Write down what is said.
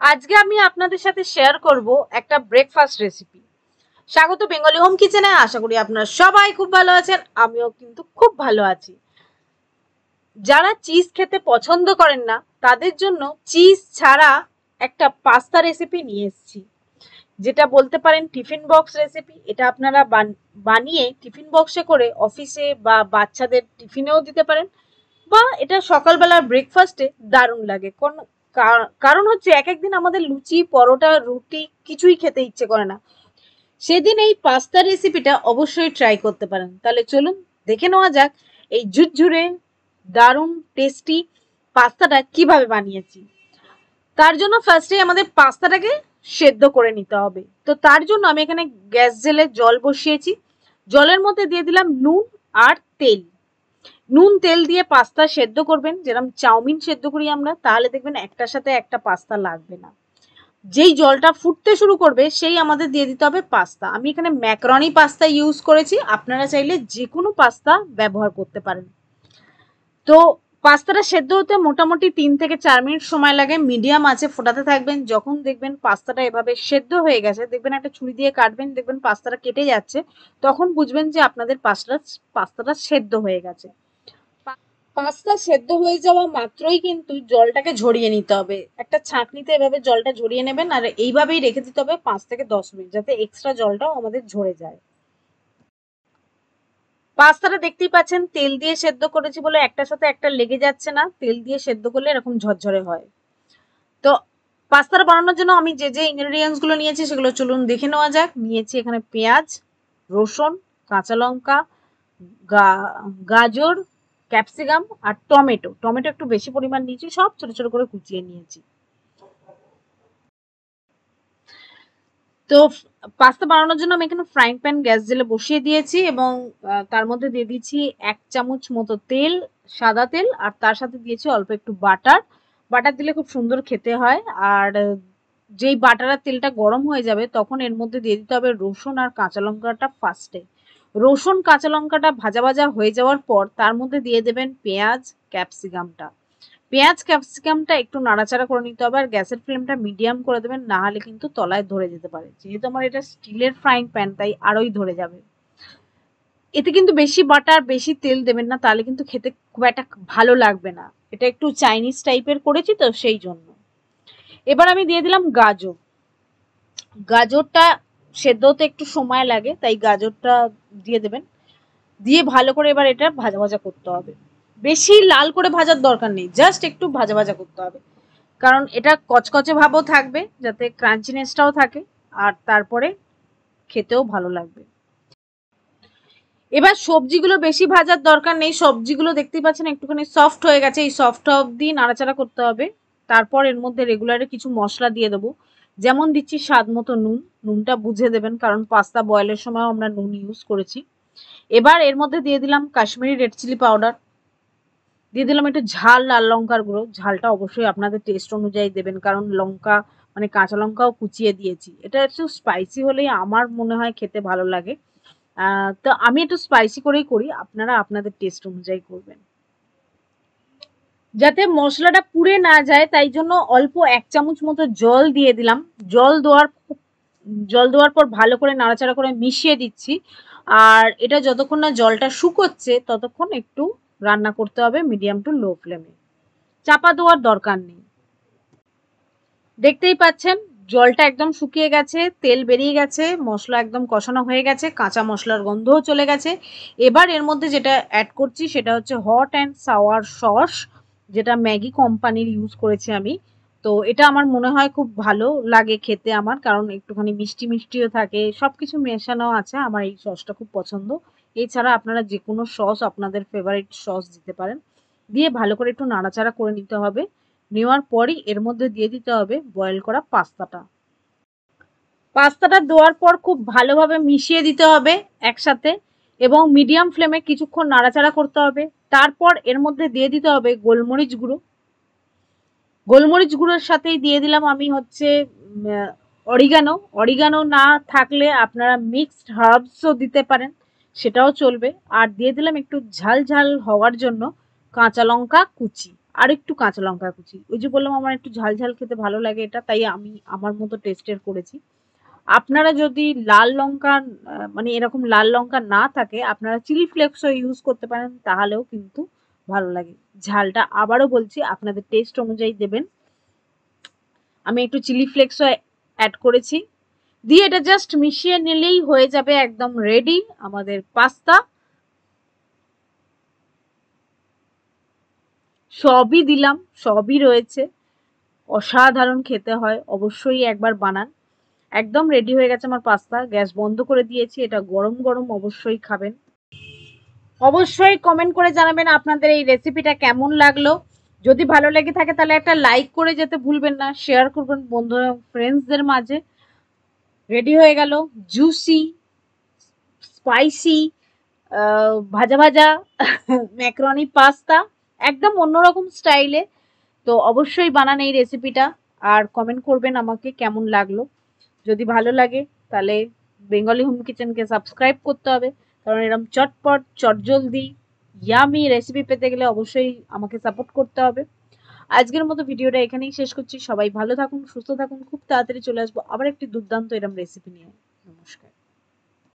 আজকে আমি আপনাদের সাথে শেয়ার করব একটা ব্রেকফাস্ট রেসিপি স্বাগত বেঙ্গলি হোম কিচেনে আশা করি আপনারা সবাই খুব ভালো আছেন, আমিও কিন্তু খুব ভালো আছি। যারা চিজ খেতে পছন্দ করেন না, তাদের জন্য চিজ ছাড়া একটা পাস্তা রেসিপি নিয়ে এসেছি। যেটা বলতে পারেন টিফিন বক্স রেসিপি এটা আপনারা বানিয়ে টিফিন বক্সে করে অফিসে বা বাচ্চাদের টিফিনেও দিতে পারেন, বা এটা সকালবেলার ব্রেকফাস্টে দারুণ লাগে। কোন কারণ হচ্ছে এক একদিন আমাদের লুচি, পরোটা, রুটি কিছুই খেতে ইচ্ছে করে না। সেদিন এই পাস্তা রেসিপিটা অবশ্যই ট্রাই করতে পারেন। তাহলে চলুন দেখে নেওয়া যাক এই ঝুরঝুরে, দারুণ টেস্টি পাস্তাটা কীভাবে বানিয়েছি। তার জন্য ফার্স্টে আমাদের পাস্তাটাকে সেদ্ধ করে নিতে হবে। তো তার জন্য আমি এখানে গ্যাস জেলে জল বসিয়েছি। জলের মধ্যে দিয়ে দিলাম নুন আর তেল। নুন তেল দিয়ে পাস্তা সেদ্ধ করবেন যেরকম চাউমিন সেদ্ধ করি আমরা, তাহলে দেখবেন একটার সাথে একটা পাস্তা লাগবে না। যেই জলটা ফুটতে শুরু করবে, সেই আমাদের দিয়ে দিতে হবে পাস্তা। আমি এখানে ম্যাকরনি পাস্তা ইউজ করেছি, আপনারা চাইলে যে কোনো পাস্তা ব্যবহার করতে পারেন। তো পাস্তাটা সেদ্ধ হতে মোটামুটি তিন থেকে চার মিনিট সময় লাগে, মিডিয়াম আছে, ফোটাতে থাকবেন। যখন দেখবেন পাস্তাটা এভাবে সেদ্ধ হয়ে গেছে, দেখবেন একটা ছুরি দিয়ে কাটবেন, দেখবেন পাস্তাটা কেটে যাচ্ছে, তখন বুঝবেন যে আপনাদের পাস্তাটা পাস্তাটা সেদ্ধ হয়ে গেছে। পাস্তা সেদ্ধ হয়ে যাওয়া মাত্রই কিন্তু জলটাকে ঝরিয়ে নিতে হবে। একটা ছাঁকনিতে এভাবে জলটা ঝরিয়ে নেবেন আর এইভাবেই রেখে দিতে হবে পাঁচ থেকে দশ মিনিট যাতে এক্সট্রা জলটাও আমাদের ঝরে যায়। পাস্তাটা দেখতেই পাচ্ছেন, তেল দিয়ে সেদ্ধ করেছি বলে একটার সাথে একটা লেগে যাচ্ছে না, তেল দিয়ে সেদ্ধ করলে এরকম ঝরঝরে হয়। তো পাস্তাটা বানানোর জন্য আমি যে যে ইনগ্রেডিয়েন্টসগুলো নিয়েছি সেগুলো চলুন দেখে নেওয়া যাক। নিয়েছি এখানে পেঁয়াজ, রসুন, কাঁচা লঙ্কা গাজর ক্যাপসিকাম আর টমেটো। টমেটো একটু বেশি পরিমাণ নিয়েছি, সব ছোট ছোট করে কুচিয়ে নিয়েছি। তো পাস্তা বানানোর জন্য আমি এখানে ফ্রাইং প্যান, গ্যাস জেলে বসিয়ে দিয়েছি এবং তার মধ্যে দিয়ে দিয়েছি এক চামচ মতো তেল, সাদা তেল, আর তার সাথে দিয়েছি অল্প একটু বাটার। বাটার দিলে খুব সুন্দর খেতে হয়, আর, যেই বাটার আর তেলটা গরম হয়ে যাবে, তখন এর মধ্যে দিয়ে দিতে হবে রসুন আর কাঁচা লঙ্কাটা ফার্স্টে রসুন, কাঁচা লঙ্কাটা ভাজা ভাজা হয়ে যাওয়ার পর তার মধ্যে দিয়ে দেবেন পেঁয়াজ, ক্যাপসিকামটা। পেঁয়াজ, ক্যাপসিকামটা একটু নাড়াচাড়া করে নিতে হবে আর গ্যাসের ফ্লেমটা মিডিয়াম করে দেবেন, না হলে কিন্তু তলায় ধরে যেতে পারে। যেহেতু আমার এটা স্টিলের ফ্রাইং প্যান, তাই আরোই ধরে যাবে। এতে কিন্তু বেশি বাটার, বেশি তেল দেবেন না, তাহলে কিন্তু খেতে খুব একটা ভালো লাগবে না। এটা একটু চাইনিজ টাইপের করেছি তো সেই জন্য। এবার আমি দিয়ে দিলাম গাজর। গাজরটা সেদ্ধ হতে একটু সময় লাগে, তাই গাজরটা দিয়ে দেবেন। দিয়ে ভালো করে এবার এটা ভাজা ভাজা করতে হবে। বেশি লাল করে ভাজার দরকার নেই জাস্ট একটু ভাজা ভাজা করতে হবে। কারণ এটা কচকচে ভাবও থাকবে, যাতে ক্রাঞ্চিনেসটাও থাকে, আর তারপরে খেতেও ভালো লাগবে। এবার সবজিগুলো বেশি ভাজার দরকার নেই, সবজিগুলো দেখতেই পাচ্ছেন একটুখানি সফট হয়ে গেছে। এই সফট অবধি নাড়াচাড়া করতে হবে। তারপর এর মধ্যে রেগুলারে কিছু মশলা দিয়ে দেবো। যেমন দিচ্ছি স্বাদ মতো নুন, নুনটা বুঝে দেবেন, কারণ পাস্তা বয়েলের সময় আমরা নুন ইউজ করেছি। এবার এর মধ্যে দিয়ে দিলাম কাশ্মীরি রেড চিলি পাউডার দিয়ে দিলাম একটু ঝাল লাল লঙ্কার গুঁড়ো। ঝালটা অবশ্যই আপনাদের টেস্ট অনুযায়ী দেবেন, কারণ লঙ্কা মানে কাঁচা লঙ্কাও কুচিয়ে দিয়েছি। এটা একটু স্পাইসি হলেই আমার মনে হয় খেতে ভালো লাগে। তো আমি একটু স্পাইসি করেই করি, আপনারা আপনাদের টেস্ট অনুযায়ী করবেন। যাতে মশলাটা পুড়ে না যায়, তাই জন্য অল্প এক চামচ মতো জল দিয়ে দিলাম। জল দেওয়ার জল দেওয়ার পর ভালো করে নাড়াচাড়া করে মিশিয়ে দিচ্ছি। আর এটা যতক্ষণ না জলটা শুকোচ্ছে, ততক্ষণ একটু রান্না করতে হবে মিডিয়াম টু লো ফ্লেমে। চাপা দেওয়ার দরকার নেই। দেখতেই পাচ্ছেন, জলটা একদম শুকিয়ে গেছে, তেল বেরিয়ে গেছে, মশলা একদম কষানো হয়ে গেছে, কাঁচা মশলার গন্ধও চলে গেছে। এবার এর মধ্যে যেটা অ্যাড করছি সেটা হচ্ছে হট অ্যান্ড সাওয়ার সস যেটা ম্যাগি কোম্পানির ইউজ করেছি আমি। তো এটা আমার মনে হয় খুব ভালো লাগে খেতে আমার, কারণ একটুখানি মিষ্টি মিষ্টিও থাকে সব কিছু মেশানো আছে, আমার এই সসটা খুব পছন্দ। এছাড়া আপনারা যে কোনো সস আপনাদের ফেভারিট সস দিতে পারেন। দিয়ে ভালো করে একটু নাড়াচাড়া করে নিতে হবে। নেওয়ার পরই এর মধ্যে দিয়ে দিতে হবে বয়েল করা পাস্তাটা। পাস্তাটা দেওয়ার পর খুব ভালোভাবে মিশিয়ে দিতে হবে একসাথে এবং মিডিয়াম ফ্লেমে কিছুক্ষণ নাড়াচাড়া করতে হবে। তারপর এর মধ্যে দিয়ে দিতে হবে গোলমরিচ গুঁড়ো। গোলমরিচ গুঁড়োর সাথেই দিয়ে দিলাম আমি হচ্ছে অরিগানো অরিগানো না থাকলে আপনারা মিক্সড হার্বসও দিতে পারেন, সেটাও চলবে। আর দিয়ে দিলাম একটু ঝাল ঝাল হওয়ার জন্য কাঁচা লঙ্কা কুচি। আর একটু কাঁচা লঙ্কা কুচি। ওই যে বললাম আমার একটু ঝাল ঝাল খেতে ভালো লাগে এটা, তাই আমি আমার মতো টেস্টের করেছি। আপনারা যদি লাল লঙ্কা মানে এরকম লাল লঙ্কা না থাকে, আপনারা চিলি ফ্লেক্সও ইউজ করতে পারেন, তাহলেও কিন্তু ভালো লাগে। ঝালটা আবারও বলছি, আপনাদের টেস্ট অনুযায়ী দেবেন। আমি একটু চিলি ফ্লেক্সও অ্যাড করেছি। দিয়ে এটা জাস্ট মিশিয়ে নিলেই হয়ে যাবে একদম রেডি আমাদের পাস্তা সবই দিলাম, সবই রয়েছে। অসাধারণ খেতে হয়, অবশ্যই একবার বানান। একদম রেডি হয়ে গেছে আমার পাস্তা গ্যাস বন্ধ করে দিয়েছি, এটা গরম গরম অবশ্যই খাবেন। অবশ্যই কমেন্ট করে জানাবেন আপনাদের এই রেসিপিটা কেমন লাগল। যদি ভালো লেগে থাকে তাহলে একটা লাইক করে যেতে ভুলবেন না শেয়ার করবেন বন্ধু ফ্রেন্ডসদের মাঝে। রেডি হয়ে গেল জুসি স্পাইসি ভাজা ভাজা ম্যাক্রনি পাস্তা একদম অন্যরকম স্টাইলে তো অবশ্যই বানান এই রেসিপিটা আর কমেন্ট করবেন আমাকে কেমন লাগল। যদি ভালো লাগে, তাহলে বেঙ্গলি হোম কিচেনকে সাবস্ক্রাইব করতে হবে। কারণ এরকম চটপট, চটজলদি ইয়ামি রেসিপি পেতে গেলে অবশ্যই আমাকে সাপোর্ট করতে হবে। আজকের মতো ভিডিওটা এখানেই শেষ করছি। সবাই ভালো থাকুন, সুস্থ থাকুন। খুব তাড়াতাড়ি চলে আসব আবার একটি দুর্দান্ত এরম রেসিপি নিয়ে।